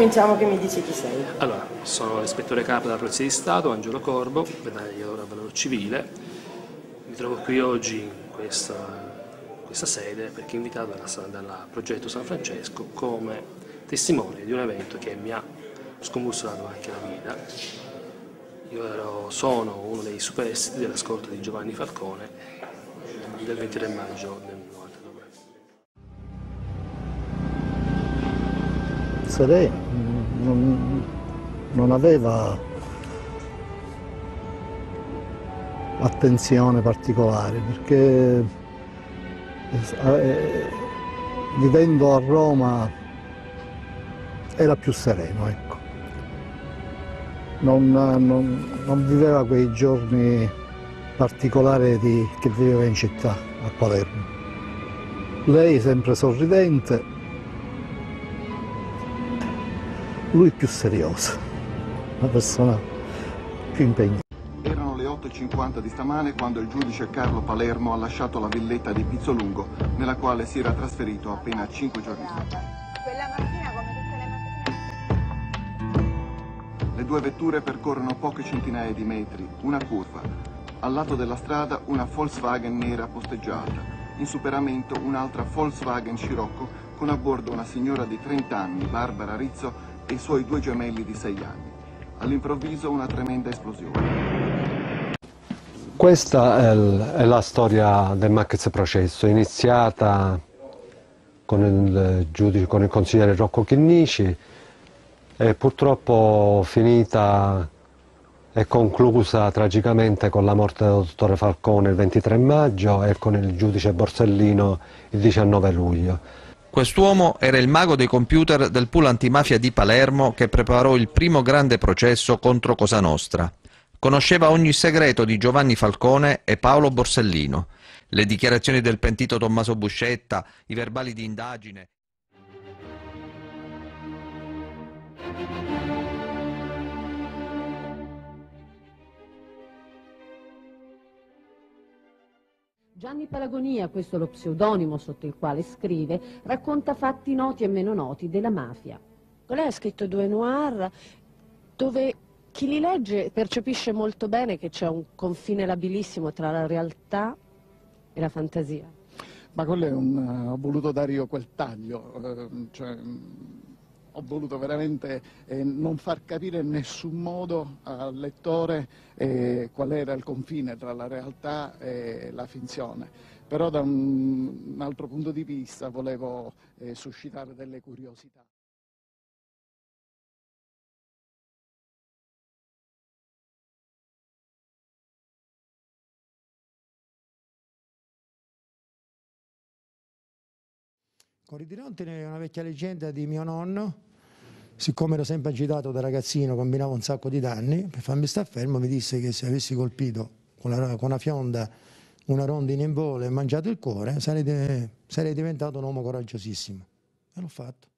Ricominciamo che mi dici chi sei. Allora, sono l'ispettore capo della Polizia di Stato, Angelo Corbo, medaglia d'oro al valore civile. Mi trovo qui oggi in questa, questa sede perché invitato dalla Progetto San Francesco come testimone di un evento che mi ha scombussolato anche la vita. Io ero, sono uno dei superstiti della scorta di Giovanni Falcone del 23 maggio del 92. Serè non, non aveva attenzione particolare perché eh, vivendo a Roma era più sereno, ecco. non, non, non viveva quei giorni particolari di, che viveva in città, a Palermo. Lei sempre sorridente, lui più serioso, una persona più impegnata. Erano le 8.50 di stamane quando il giudice Carlo Palermo ha lasciato la villetta di Pizzolungo, nella quale si era trasferito appena cinque giorni fa. Quella mattina come tutte le mattine. Le due vetture percorrono poche centinaia di metri, una curva. Al lato della strada una Volkswagen nera posteggiata. In superamento un'altra Volkswagen Scirocco con a bordo una signora di 30 anni, Barbara Rizzo, e i suoi due gemelli di 6 anni. All'improvviso una tremenda esplosione. Questa è, la storia del Max processo, iniziata con il, giudice, con il consigliere Rocco Chinnici e purtroppo finita e conclusa tragicamente con la morte del dottore Falcone il 23 maggio e con il giudice Borsellino il 19 luglio. Quest'uomo era il mago dei computer del pool antimafia di Palermo che preparò il primo grande processo contro Cosa Nostra. Conosceva ogni segreto di Giovanni Falcone e Paolo Borsellino. Le dichiarazioni del pentito Tommaso Buscetta, i verbali di indagine. Gianni Palagonia, questo è lo pseudonimo sotto il quale scrive, racconta fatti noti e meno noti della mafia. Lei ha scritto due noir dove chi li legge percepisce molto bene che c'è un confine labilissimo tra la realtà e la fantasia. Ma quello è un, ho voluto dare io quel taglio, eh, cioè, ho voluto veramente eh, non far capire in nessun modo al lettore eh, qual era il confine tra la realtà e la finzione, però da un, un altro punto di vista volevo eh, suscitare delle curiosità. Corridinonte è una vecchia leggenda di mio nonno, siccome ero sempre agitato da ragazzino, combinavo un sacco di danni, per farmi stare fermo mi disse che se avessi colpito con, con una fionda una rondine in volo e mangiato il cuore, sarei, sarei diventato un uomo coraggiosissimo. E l'ho fatto.